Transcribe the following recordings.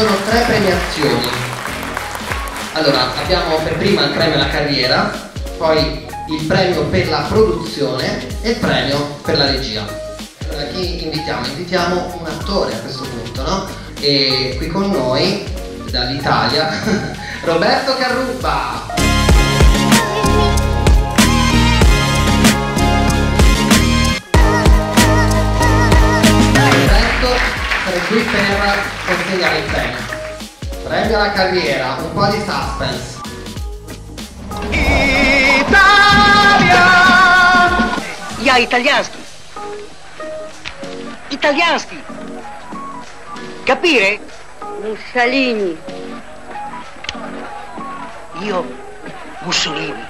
sono tre premiazioni. Allora, abbiamo per prima il premio alla carriera, poi il premio per la produzione e il premio per la regia. Allora, chi invitiamo? Invitiamo un attore a questo punto, no? E qui con noi, dall'Italia, Roberto Carrubba. qui per consegnare il premio. Premio la carriera, un po' di suspense. Italia! Ja italianski. Italianski. Capire? Mussolini. Io, Mussolini.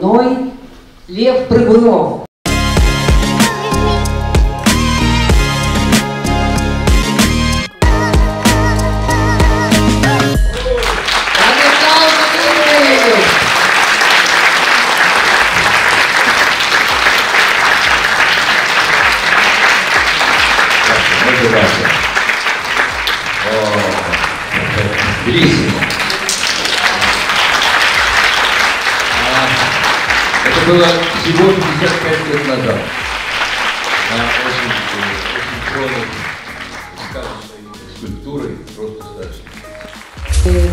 мной Лев Прыгунов. allora si vuole si aspetta il Natale. Ma adesso si sculture pronto stesso.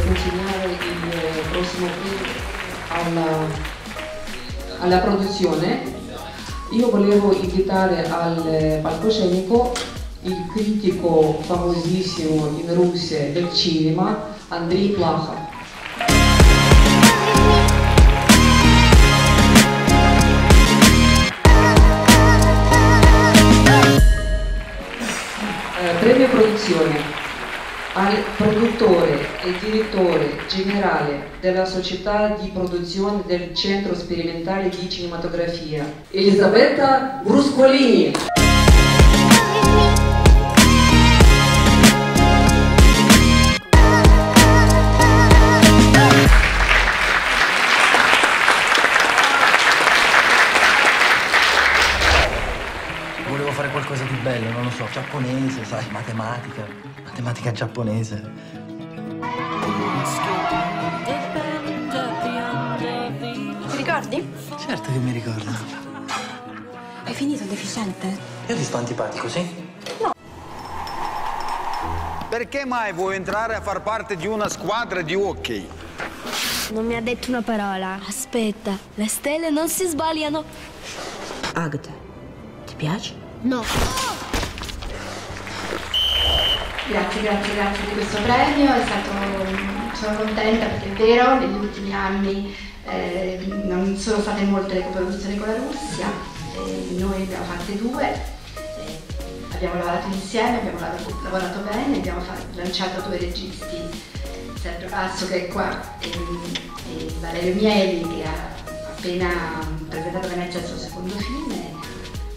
Consegnare il prossimo film alla, alla produzione. Io volevo invitare al palcoscenico il critico famosissimo in Russia del cinema Andrei Plachov. Eh, premio produzione al produttore e direttore generale della società di produzione del Centro Sperimentale di Cinematografia, Elisabetta Bruscolini. Giapponese, sai, matematica, matematica giapponese. Ti ricordi? Certo che mi ricordo. Hai finito il deficiente? Io ti sto antipatico, sì? Perché mai vuoi entrare a far parte di una squadra di hockey? Non mi ha detto una parola. Aspetta, le stelle non si sbagliano. Agata, ti piace? No. Grazie, grazie, grazie di questo premio, stato, sono contenta perché è vero, negli ultimi anni eh, non sono state molte le coproduzioni con la Russia, eh, noi abbiamo fatte due, abbiamo lavorato insieme, abbiamo lavorato, lavorato bene, abbiamo lanciato due registi, Sergio Basso che è qua e, e Valerio Mieli che ha appena presentato Venezia il suo secondo film.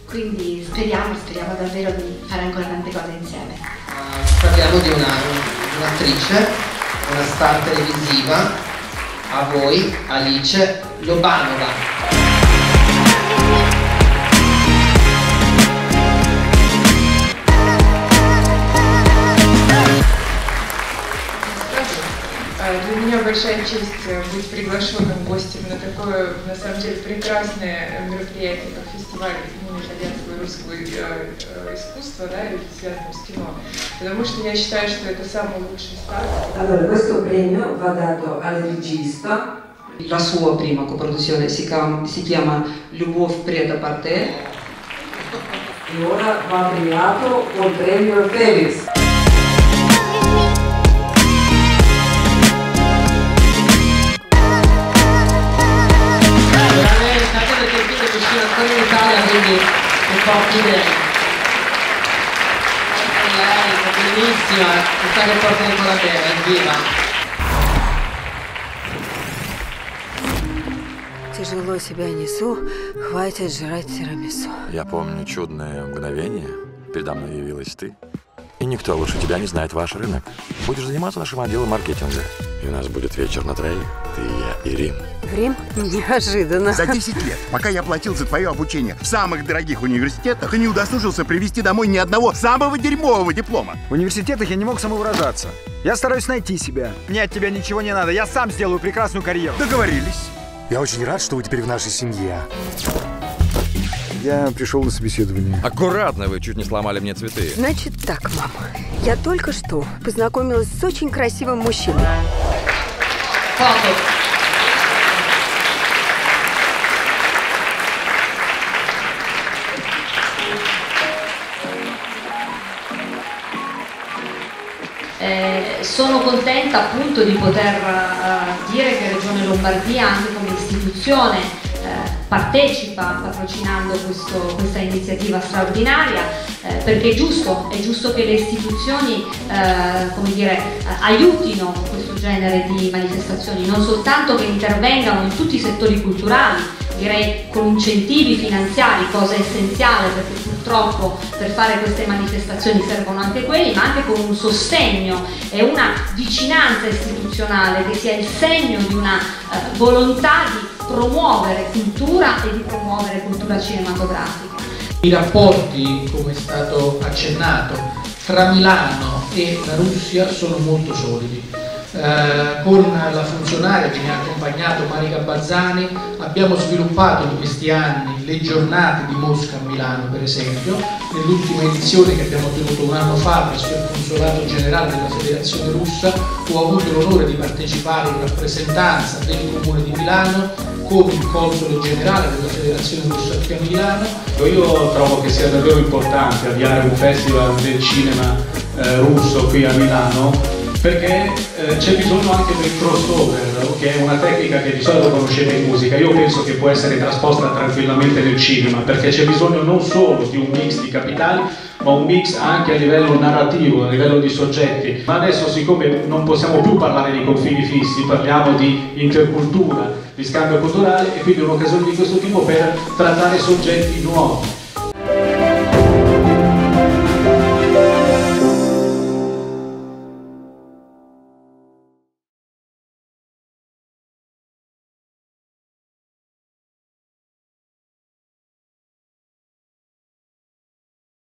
quindi speriamo, speriamo davvero di fare ancora tante cose insieme. Parliamo di una, un'attrice, una star televisiva, a voi, Alice Lobanova. Меня большая честь э, быть приглашенным гостем на такое, на самом деле, прекрасное мероприятие, как фестиваль имени итальянского и русского э, э, искусства, да, и связанного с кино. Потому что я считаю, что это самый lучший старт. Allora, questo premio va dato al regista. La sua prima coproduzione si chiama, si chiama Любовь пред апарте e ora va premiato col premio Felix. Più bene. Lei è bellissima, sa che porta ancora bene, viva. Тяжело себя несу, хватит жрать тирамису. Я помню чудное мгновение. Передо мной явилась ты. И никто лучше тебя не знает ваш рынок. Будешь заниматься нашим отделом маркетинга. И у нас будет вечер на троих. Ты, я и Рим. В Рим? Неожиданно. За 10 лет, пока я платил за твое обучение в самых дорогих университетах, ты не удосужился привезти домой ни одного самого дерьмового диплома. В университетах я не мог самовыражаться. Я стараюсь найти себя. Мне от тебя ничего не надо. Я сам сделаю прекрасную карьеру. Договорились. Я очень рад, что вы теперь в нашей семье. Я пришел на собеседование. Аккуратно, вы чуть не сломали мне цветы. Значит так, мама. Я только что познакомилась с очень красивым мужчиной. Foto. Eh, sono contenta appunto di poter eh, dire che Regione Lombardia anche come istituzione eh, partecipa patrocinando questo- questa iniziativa straordinaria eh, perché è giusto, è giusto che le istituzioni eh, dire, aiutino questo genere di manifestazioni, non soltanto che intervengano in tutti i settori culturali, direi con incentivi finanziari, cosa essenziale perché purtroppo per fare queste manifestazioni servono anche quelli, ma anche con un sostegno e una vicinanza istituzionale che sia il segno di una eh, volontà di promuovere cultura e di promuovere cultura cinematografica. I rapporti, come è stato accennato, tra Milano e la Russia sono molto solidi. Eh, con la funzionaria che mi ha accompagnato Marica Bazzani abbiamo sviluppato in questi anni le giornate di Mosca a Milano per esempio, nell'ultima edizione che abbiamo tenuto un anno fa presso il consolato generale della federazione russa ho avuto l'onore di partecipare in rappresentanza del comune di Milano come il console generale della federazione russa qui a Milano. Io trovo che sia davvero importante avviare un festival del cinema eh, russo qui a Milano perché eh, c'è bisogno anche del crossover, che è una tecnica che di solito conoscete in musica. Io penso che può essere trasposta tranquillamente nel cinema, perché c'è bisogno non solo di un mix di capitali, ma un mix anche a livello narrativo, a livello di soggetti. Ma adesso siccome non possiamo più parlare di confini fissi, parliamo di intercultura, di scambio culturale e quindi un'occasione di questo tipo per trattare soggetti nuovi.